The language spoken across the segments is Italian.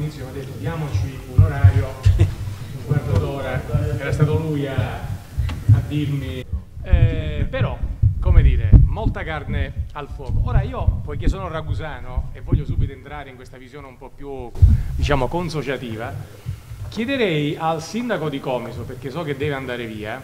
all'inizio ho detto diamoci un orario, un quarto d'ora, era stato lui a, a dirmi, eh, però come dire, molta carne al fuoco. Ora io, poiché sono ragusano e voglio subito entrare in questa visione un po' più, diciamo, consociativa, chiederei al sindaco di Comiso, perché so che deve andare via,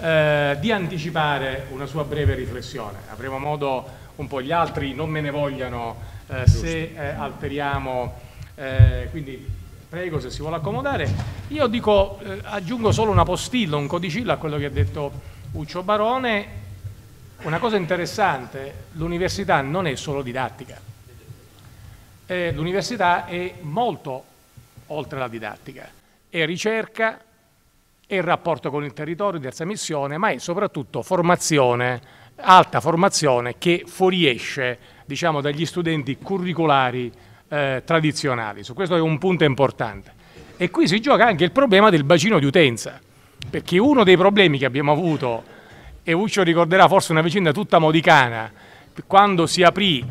eh, di anticipare una sua breve riflessione. Avremo modo, un po' gli altri non me ne vogliano, eh, se eh, alteriamo eh, quindi prego se si vuole accomodare. Io dico, eh, aggiungo solo una postilla, un codicillo a quello che ha detto Uccio Barone. Una cosa interessante, l'università non è solo didattica, eh, l'università è molto oltre la didattica, è ricerca, è rapporto con il territorio, terza missione, ma è soprattutto formazione, alta formazione che fuoriesce diciamo, dagli studenti curriculari eh, tradizionali. Su questo è un punto importante. E qui si gioca anche il problema del bacino di utenza, perché uno dei problemi che abbiamo avuto, e Uccio ricorderà forse una vicenda tutta modicana, quando si aprì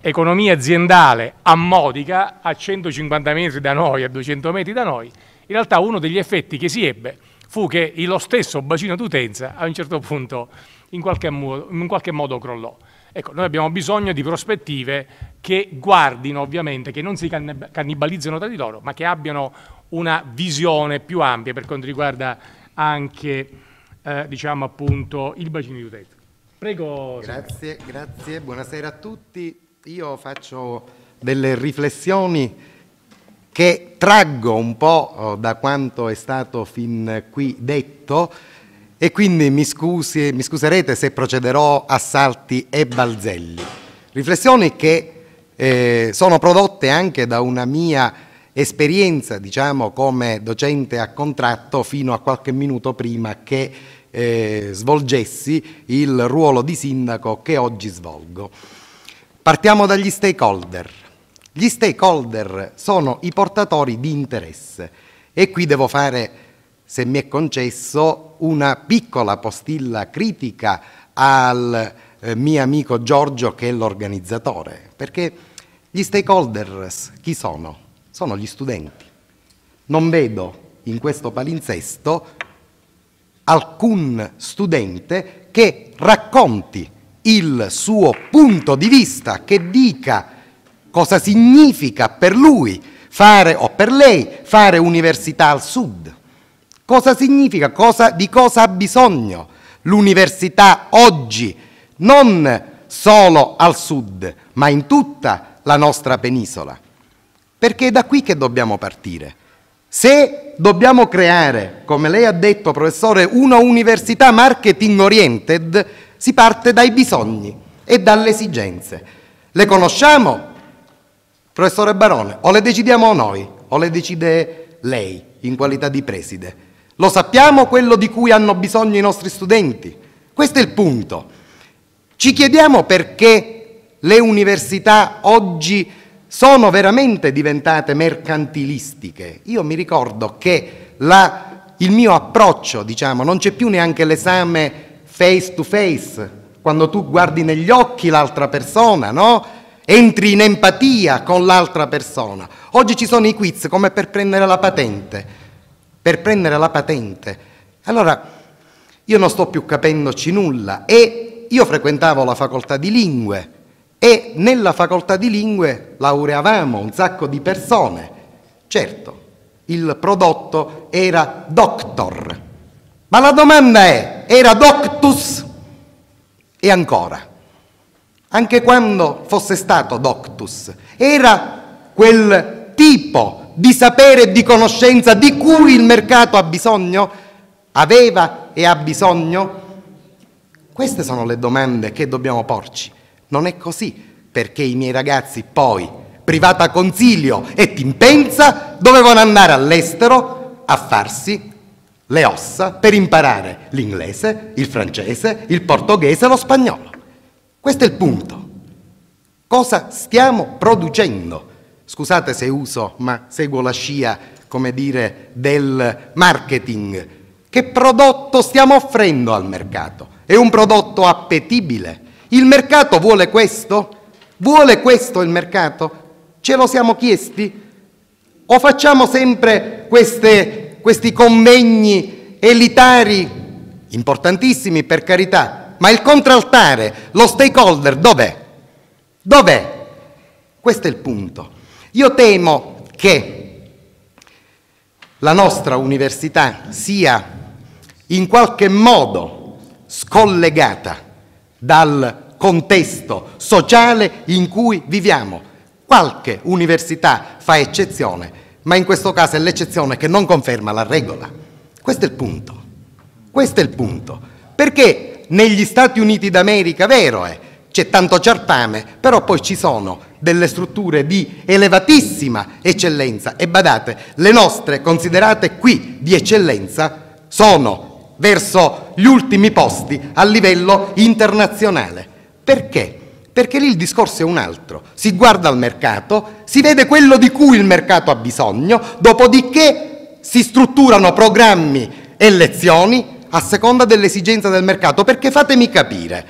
economia aziendale a Modica, a 150 metri da noi, a 200 metri da noi, in realtà uno degli effetti che si ebbe fu che lo stesso bacino d'utenza a un certo punto in qualche modo, in qualche modo crollò. Ecco, noi abbiamo bisogno di prospettive che guardino ovviamente, che non si cannibalizzino tra di loro, ma che abbiano una visione più ampia per quanto riguarda anche eh, diciamo appunto il bacino di utenza. Prego. Grazie, grazie, buonasera a tutti. Io faccio delle riflessioni che traggo un po' oh, da quanto è stato fin qui detto e quindi mi, scusi, mi scuserete se procederò a salti e balzelli. Riflessioni che eh, sono prodotte anche da una mia esperienza, diciamo, come docente a contratto fino a qualche minuto prima che eh, svolgessi il ruolo di sindaco che oggi svolgo. Partiamo dagli stakeholder. Gli stakeholder sono i portatori di interesse e qui devo fare, se mi è concesso, una piccola postilla critica al eh, mio amico Giorgio che è l'organizzatore, perché gli stakeholders chi sono? Sono gli studenti. Non vedo in questo palinsesto alcun studente che racconti il suo punto di vista, che dica cosa significa per lui fare, o per lei fare università al sud. Cosa significa, cosa, di cosa ha bisogno l'università oggi, non solo al sud, ma in tutta la nostra penisola. Perché è da qui che dobbiamo partire. Se dobbiamo creare, come lei ha detto, professore, una università marketing oriented, si parte dai bisogni e dalle esigenze. Le conosciamo Professore Barone, o le decidiamo noi o le decide lei in qualità di preside. Lo sappiamo quello di cui hanno bisogno i nostri studenti? Questo è il punto. Ci chiediamo perché le università oggi sono veramente diventate mercantilistiche. Io mi ricordo che la, il mio approccio, diciamo, non c'è più neanche l'esame face to face, quando tu guardi negli occhi l'altra persona, no? entri in empatia con l'altra persona. Oggi ci sono i quiz come per prendere la patente, per prendere la patente. Allora, io non sto più capendoci nulla e io frequentavo la facoltà di lingue e nella facoltà di lingue laureavamo un sacco di persone. Certo, il prodotto era doctor, ma la domanda è, era doctus? E ancora, anche quando fosse stato doctus, era quel tipo di sapere e di conoscenza di cui il mercato ha bisogno? Aveva e ha bisogno? Queste sono le domande che dobbiamo porci. Non è così, perché i miei ragazzi poi, privata consiglio e timpenza, dovevano andare all'estero a farsi le ossa per imparare l'inglese, il francese, il portoghese e lo spagnolo. Questo è il punto. Cosa stiamo producendo? Scusate se uso, ma seguo la scia, come dire, del marketing. Che prodotto stiamo offrendo al mercato? È un prodotto appetibile? Il mercato vuole questo? Vuole questo il mercato? Ce lo siamo chiesti? O facciamo sempre queste, questi convegni elitari, importantissimi per carità, ma il contraltare, lo stakeholder, dov'è? Dov'è? Questo è il punto. Io temo che la nostra università sia in qualche modo scollegata dal contesto sociale in cui viviamo. Qualche università fa eccezione, ma in questo caso è l'eccezione che non conferma la regola. Questo è il punto. Questo è il punto. Perché negli Stati Uniti d'America, vero è, c'è tanto ciarpame, però poi ci sono delle strutture di elevatissima eccellenza e badate, le nostre considerate qui di eccellenza sono verso gli ultimi posti a livello internazionale. Perché? Perché lì il discorso è un altro. Si guarda al mercato, si vede quello di cui il mercato ha bisogno, dopodiché si strutturano programmi e lezioni a seconda dell'esigenza del mercato. Perché fatemi capire,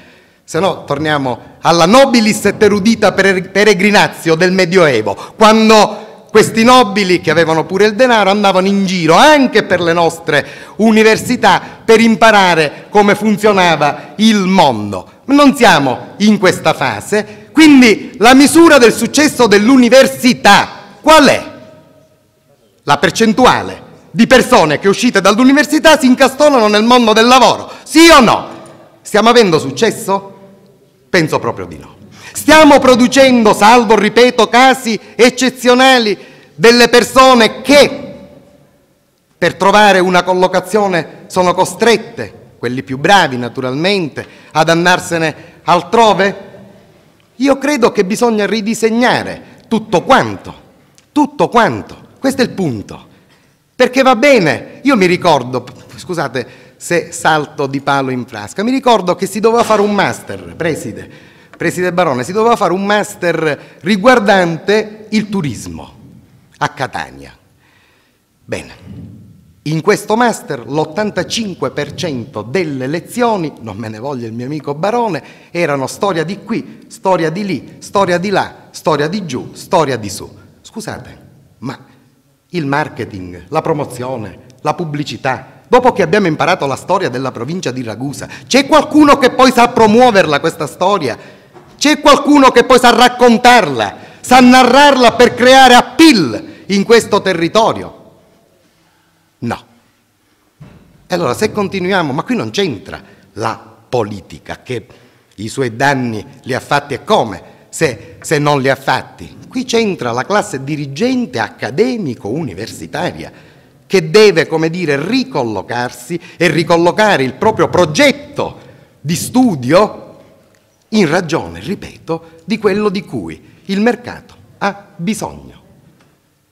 se no torniamo alla nobilis et erudita peregrinazio del Medioevo, quando questi nobili che avevano pure il denaro andavano in giro anche per le nostre università per imparare come funzionava il mondo. Non siamo in questa fase, quindi la misura del successo dell'università qual è? La percentuale di persone che uscite dall'università si incastonano nel mondo del lavoro, sì o no? Stiamo avendo successo? Penso proprio di no. Stiamo producendo, salvo, ripeto, casi eccezionali delle persone che per trovare una collocazione sono costrette, quelli più bravi naturalmente, ad andarsene altrove? Io credo che bisogna ridisegnare tutto quanto, tutto quanto. Questo è il punto. Perché va bene, io mi ricordo, scusate, se salto di palo in frasca. Mi ricordo che si doveva fare un master, preside, preside Barone, si doveva fare un master riguardante il turismo a Catania. Bene, in questo master l'85% delle lezioni, non me ne voglia il mio amico Barone, erano storia di qui, storia di lì, storia di là, storia di giù, storia di su. Scusate, ma il marketing, la promozione, la pubblicità, Dopo che abbiamo imparato la storia della provincia di Ragusa, c'è qualcuno che poi sa promuoverla questa storia? C'è qualcuno che poi sa raccontarla, sa narrarla per creare appeal in questo territorio? No. E allora se continuiamo, ma qui non c'entra la politica che i suoi danni li ha fatti e come se, se non li ha fatti. Qui c'entra la classe dirigente accademico universitaria che deve, come dire, ricollocarsi e ricollocare il proprio progetto di studio in ragione, ripeto, di quello di cui il mercato ha bisogno.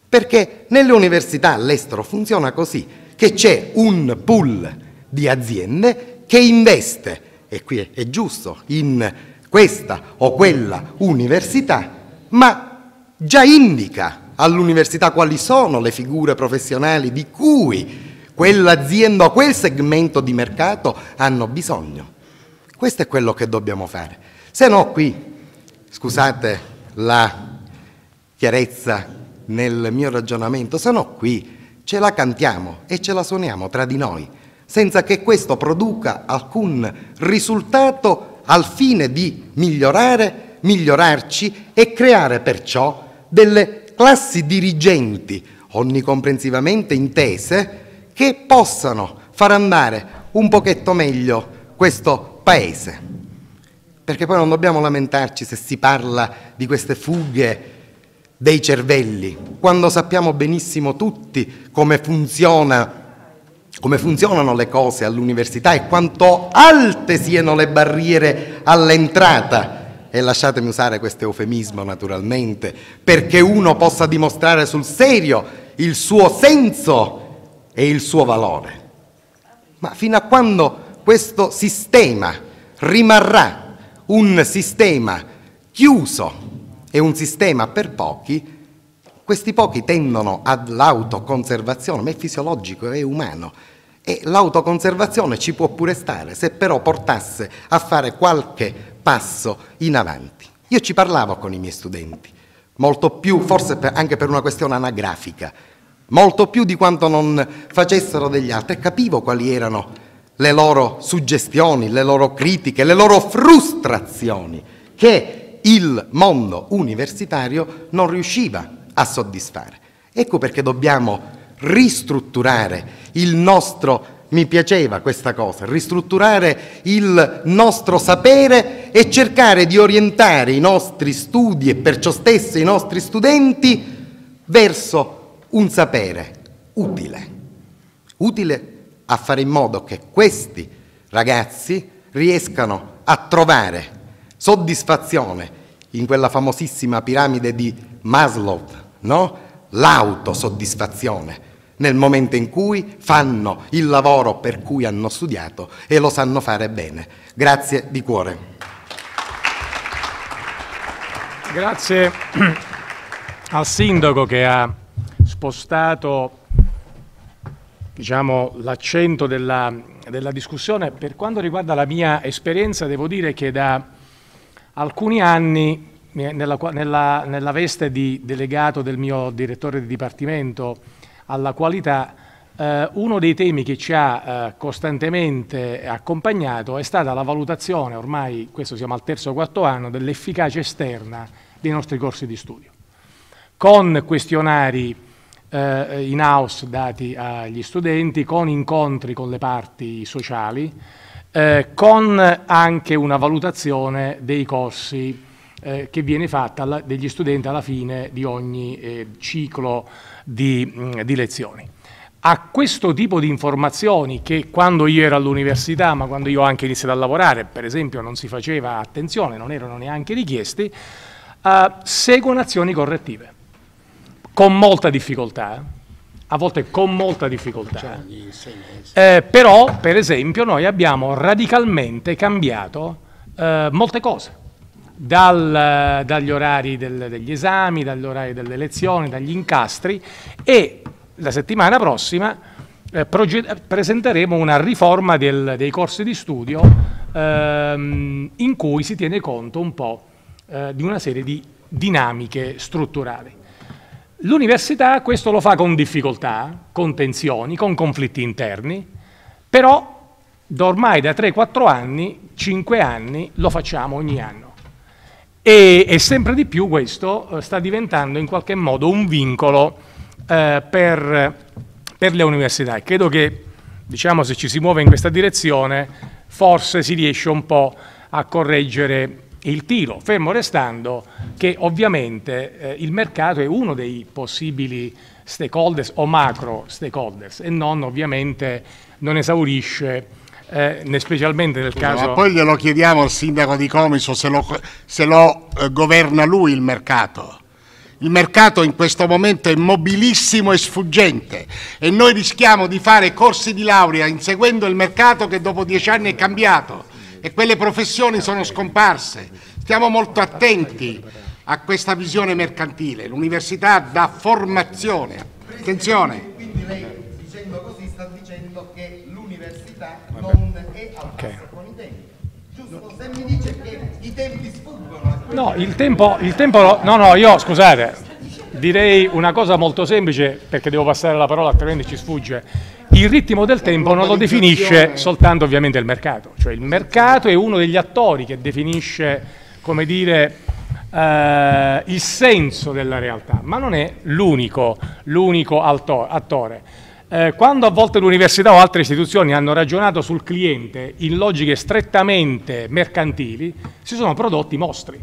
Perché nelle università all'estero funziona così, che c'è un pool di aziende che investe, e qui è giusto, in questa o quella università, ma già indica all'università quali sono le figure professionali di cui quell'azienda o quel segmento di mercato hanno bisogno. Questo è quello che dobbiamo fare. Se no qui, scusate la chiarezza nel mio ragionamento, se no qui ce la cantiamo e ce la suoniamo tra di noi, senza che questo produca alcun risultato al fine di migliorare, migliorarci e creare perciò delle classi dirigenti onnicomprensivamente intese che possano far andare un pochetto meglio questo paese. Perché poi non dobbiamo lamentarci se si parla di queste fughe dei cervelli, quando sappiamo benissimo tutti come, funziona, come funzionano le cose all'università e quanto alte siano le barriere all'entrata e lasciatemi usare questo eufemismo naturalmente, perché uno possa dimostrare sul serio il suo senso e il suo valore. Ma fino a quando questo sistema rimarrà un sistema chiuso e un sistema per pochi, questi pochi tendono all'autoconservazione, ma è fisiologico, è umano. E l'autoconservazione ci può pure stare, se però portasse a fare qualche passo in avanti. Io ci parlavo con i miei studenti, molto più, forse per, anche per una questione anagrafica, molto più di quanto non facessero degli altri e capivo quali erano le loro suggestioni, le loro critiche, le loro frustrazioni che il mondo universitario non riusciva a soddisfare. Ecco perché dobbiamo ristrutturare il nostro mi piaceva questa cosa, ristrutturare il nostro sapere e cercare di orientare i nostri studi e perciò stesso i nostri studenti verso un sapere utile, utile a fare in modo che questi ragazzi riescano a trovare soddisfazione in quella famosissima piramide di Maslow, no? l'autosoddisfazione nel momento in cui fanno il lavoro per cui hanno studiato e lo sanno fare bene. Grazie di cuore. Grazie al sindaco che ha spostato diciamo, l'accento della, della discussione. Per quanto riguarda la mia esperienza, devo dire che da alcuni anni, nella, nella, nella veste di delegato del mio direttore di dipartimento, alla qualità, eh, uno dei temi che ci ha eh, costantemente accompagnato è stata la valutazione, ormai questo siamo al terzo o quarto anno, dell'efficacia esterna dei nostri corsi di studio, con questionari eh, in house dati agli studenti, con incontri con le parti sociali, eh, con anche una valutazione dei corsi eh, che viene fatta alla, degli studenti alla fine di ogni eh, ciclo di, mh, di lezioni. A questo tipo di informazioni che quando io ero all'università, ma quando io ho anche iniziato a lavorare, per esempio, non si faceva attenzione, non erano neanche richiesti, eh, seguono azioni correttive, con molta difficoltà, a volte con molta difficoltà. Eh, però, per esempio, noi abbiamo radicalmente cambiato eh, molte cose dal, dagli orari del, degli esami, dagli orari delle lezioni, dagli incastri e la settimana prossima eh, presenteremo una riforma del, dei corsi di studio ehm, in cui si tiene conto un po' eh, di una serie di dinamiche strutturali. L'università questo lo fa con difficoltà, con tensioni, con conflitti interni, però ormai da 3-4 anni, 5 anni, lo facciamo ogni anno. E, e sempre di più questo eh, sta diventando in qualche modo un vincolo eh, per, per le università. E credo che diciamo, se ci si muove in questa direzione forse si riesce un po' a correggere il tiro, fermo restando che ovviamente eh, il mercato è uno dei possibili stakeholders o macro stakeholders e non ovviamente non esaurisce eh, specialmente nel caso... Ma poi glielo chiediamo al sindaco di Comiso se lo, se lo eh, governa lui il mercato. Il mercato in questo momento è mobilissimo e sfuggente e noi rischiamo di fare corsi di laurea inseguendo il mercato che dopo dieci anni è cambiato e quelle professioni sono scomparse. Stiamo molto attenti a questa visione mercantile. L'università dà formazione. Attenzione. Quindi lei dicendo così sta dicendo che non è al okay. con i tempi. Giusto? Se mi dice che i tempi sfuggono. No, il tempo, il tempo, no, no, io scusate, direi una cosa molto semplice perché devo passare la parola altrimenti ci sfugge. Il ritmo del tempo non lo definisce soltanto ovviamente il mercato, cioè il mercato è uno degli attori che definisce, come dire, eh, il senso della realtà, ma non è l'unico, l'unico attore. Eh, quando a volte l'università o altre istituzioni hanno ragionato sul cliente in logiche strettamente mercantili, si sono prodotti mostri.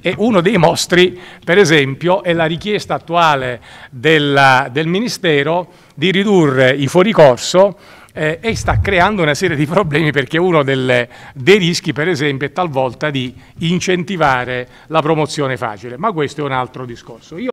E uno dei mostri, per esempio, è la richiesta attuale della, del Ministero di ridurre i fuoricorso eh, e sta creando una serie di problemi perché uno delle, dei rischi, per esempio, è talvolta di incentivare la promozione facile. Ma questo è un altro discorso. Io